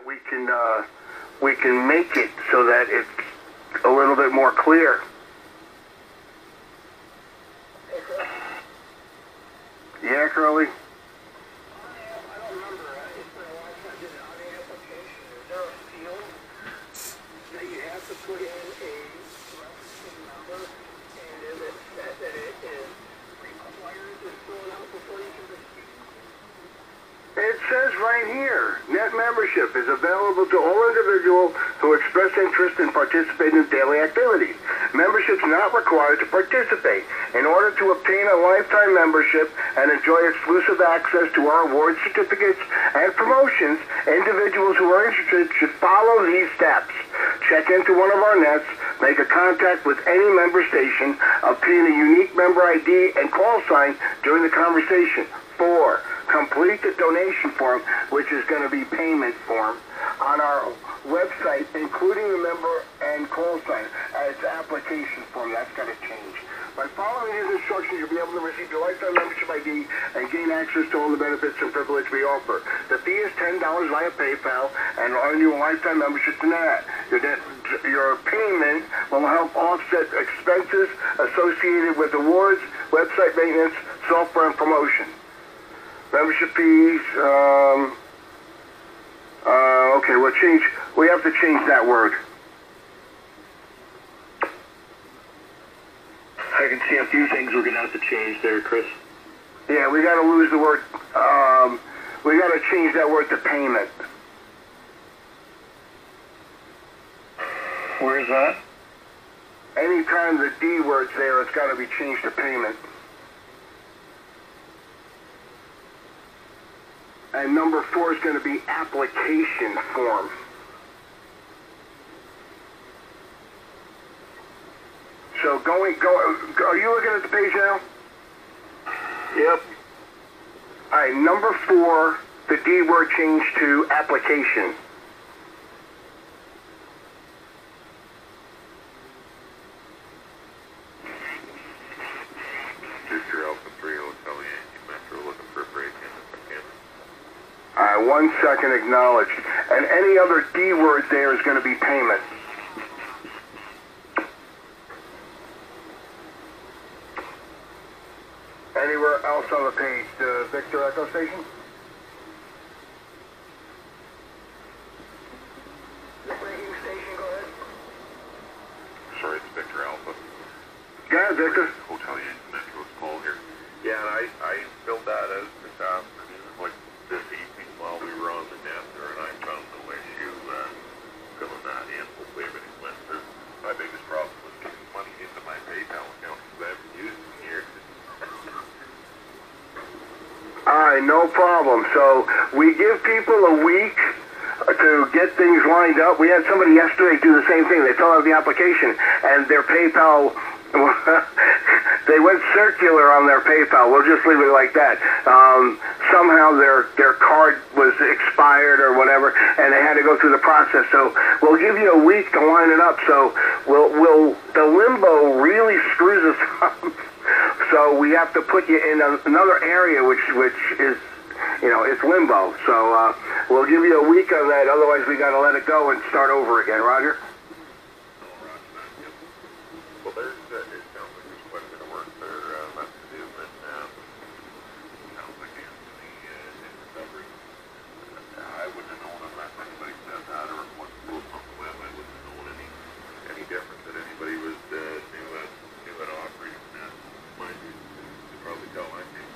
that we can uh, we can make it so that it's a little bit more clear. Yeah, Curly. Says right here, net membership is available to all individuals who express interest in participating in daily activities. Membership is not required to participate. In order to obtain a lifetime membership and enjoy exclusive access to our award certificates and promotions, individuals who are interested should follow these steps. Check into one of our nets, make a contact with any member station, obtain a unique member ID and call sign during the conversation. Four, donation form, which is going to be payment form, on our website, including the member and call sign as application form. That's got to change. By following these instructions, you'll be able to receive your lifetime membership ID and gain access to all the benefits and privilege we offer. The fee is $10 via PayPal and earn you a lifetime membership to NAT. Your, debt, your payment will help offset expenses associated with awards, website maintenance, software, and promotion. Membership fees, um, uh, okay, we'll change, we have to change that word. I can see a few things we're going to have to change there, Chris. Yeah, we gotta lose the word, um, we gotta change that word to payment. Where is that? Anytime the D word's there, it's gotta be changed to payment. And number four is gonna be application form. So going, go, are you looking at the page now? Yep. All right, number four, the D word changed to application. Future Alpha 3 Hotel Yankee Metro looking for a break-in if I can. All right, one second acknowledged. And any other D word there is gonna be payment. Anywhere else on the page, the Victor Echo Station? Station, go ahead. Sorry, it's Victor Alpha. Ahead, Victor. Hotel Yankee Metro's call here. Yeah, and I, I filled that out this afternoon, like this evening while we were on the Nestor, and I found no issue uh, filling that in. Hopefully everything went through. My biggest problem was getting money into my PayPal account because I haven't used it in years. Right, no problem. So we give people a week to get things lined up. We had somebody yesterday do the same thing. They filled out the application, and their PayPal. they went circular on their PayPal. We'll just leave it like that. Um, somehow their their card was expired or whatever, and they had to go through the process. So we'll give you a week to line it up. So we'll we'll the limbo really screws us up. So we have to put you in a, another area, which which is, you know, it's limbo. So uh, we'll give you a week on that. Otherwise, we got to let it go and start over again. Roger. Well, it sounds like there's quite a bit of work there uh, left to do, but um, sounds like Anthony uh, in recovery. Uh, I wouldn't have known unless anybody said that or what was on the web. I wouldn't have known any any difference that anybody was uh, new at new at operating that. Mind you, you can probably tell I think.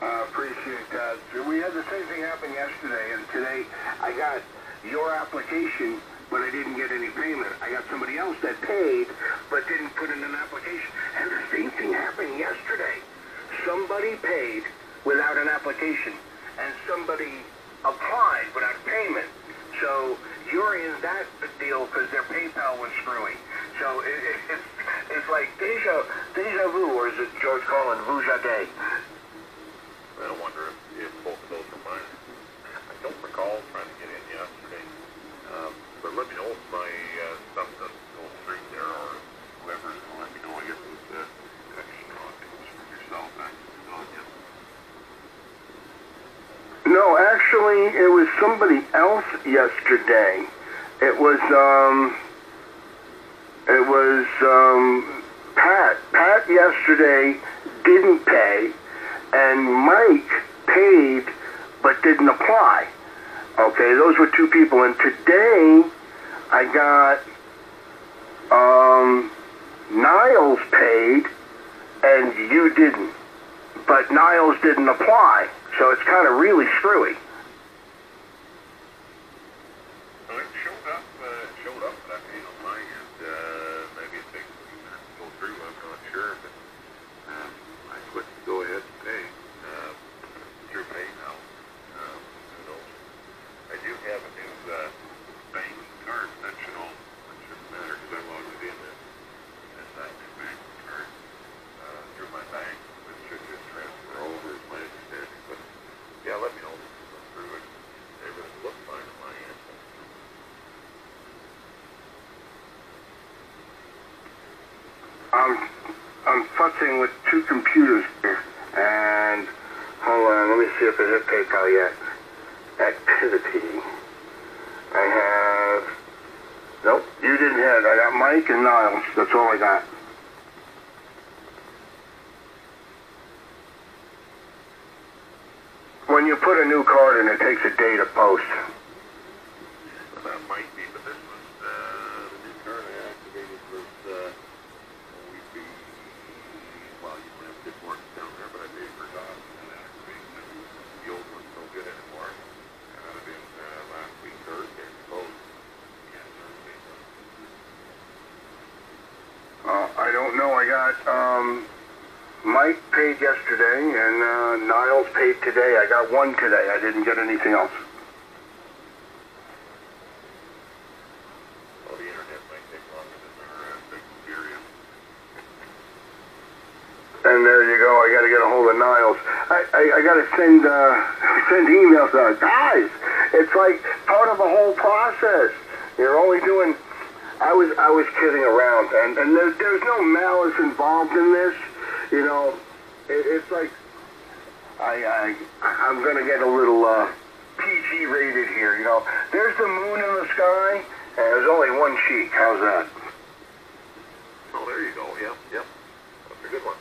Uh, appreciate that. So we had the same thing happen yesterday, and today I got your application, but I didn't get any payment. I got somebody else that paid, but didn't put in an application. And the same thing happened yesterday. Somebody paid without an application, and somebody applied without payment. So you're in that deal because their PayPal was screwy. So it, it, it's, it's like deja, deja vu, or is it George Carlin, vu jade? I wonder if, if both of those are mine. I don't recall trying to get in yesterday. Um, but let me know if my uh, stuff doesn't go through there or whoever's going to let me know. I guess it was uh, connection on things from yourself. Actually, it was somebody else yesterday. It was, um, it was, um, Pat. Pat yesterday didn't pay, and Mike paid but didn't apply. Okay, those were two people. And today, I got, um, Niles paid, and you didn't. But Niles didn't apply. So it's kind of really screwy. So it showed up, uh, it showed up that day on my end. Uh, maybe it takes a few minutes to go through. I'm not sure, but um, I clicked go ahead and pay uh, through PayPal. Um, who knows? I do have a new uh, banking card. That should all that shouldn't matter because I logged it in as, as that new banking card uh, through my bank. It should just transfer over, is my understanding. But yeah, let me know if you go through it. Everything looks fine on my end. I'm I'm futzing with two computers here, and hold on, let me see if it hit PayPal yet. Activity. I have. Nope, you didn't have it. I got Mike and Niles. That's all I got. When you put a new card in, it takes a day to post. That might be, but this was, uh, the new card I activated was, uh, we'd be, well, you would have good work down there, but I may have forgotten to activate the, the old one's no good anymore. And that'd have been, uh, last week Thursday, I suppose. Yeah, Thursday. Uh, I don't know. I got um, Mike paid yesterday, and uh, Niles paid today. I got one today. I didn't get anything else. Well, the internet might take longer than our, big. And there you go. I got to get a hold of Niles. I, I, I got to send uh, send emails out. Guys, it's like part of a whole process. You're only doing. I was I was kidding around, and and there's there's no malice involved in this. You know, it, it's like I I I'm gonna get a little uh, PG rated here. You know, there's the moon in the sky, and there's only one cheek. How's that? Oh, there you go. Yep, yep. That's a good one.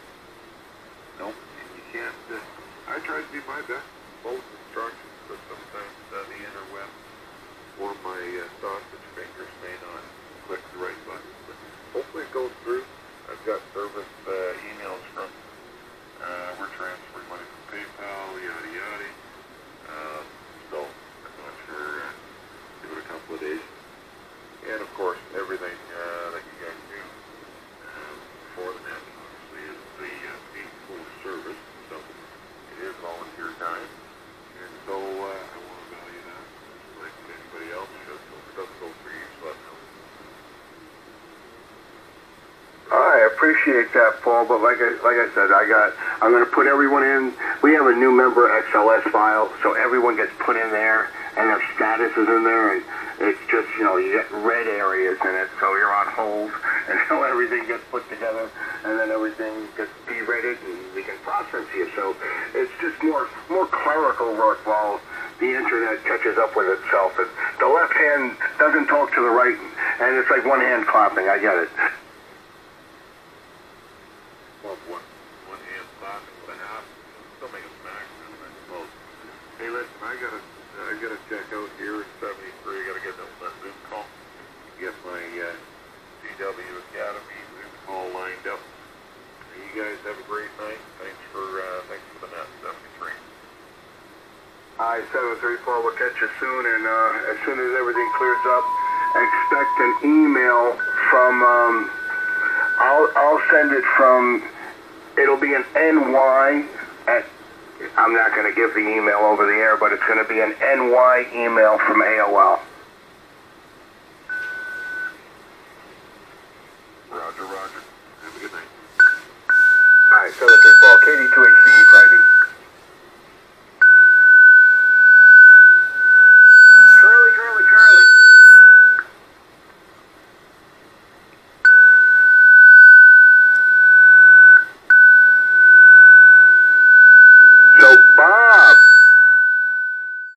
Nope, you can't. Uh, I try to do my best. Both instructions, but sometimes uh, the interweb or my uh, sausage fingers may not click the right button. But hopefully it goes through. I've got service uh, emails from. Uh, we're transferring money from PayPal, yada yada. Um, so I'm not sure. Uh, give it a couple of days. And of course, everything uh, that you guys do um, for the net, obviously, is the uh, paid for service. So it is volunteer time, and so uh, I want to value that just like anybody else should. So if it doesn't go through you, just let me know. I appreciate that, Paul. But like I, like I said, I got. I'm going to put everyone in. We have a new member XLS file, so everyone gets put in there, and their status is in there, and it's just you know you get red areas in it, so you're on hold until everything gets put together, and then everything gets de-rated, and we can process you. So it's just more more clerical work while the internet catches up with itself. And the left hand doesn't talk to the right, and it's like one hand clapping. I get it. Well, one, one hand clapping with a half, still make a maximum, I suppose. Hey, listen, I gotta, I gotta check out here at 73. I gotta get that, that Zoom call. Get my uh, Academy Zoom call lined up. You guys have a great night. Thanks for, uh, thanks for the net 73. I seven three four We'll catch you soon, and uh, as soon as everything clears up, expect an email from. Um, I'll I'll send it from. It'll be an NY at. I'm not going to give the email over the air, but it's going to be an NY email from AOL. 7 3 ball, KD 286.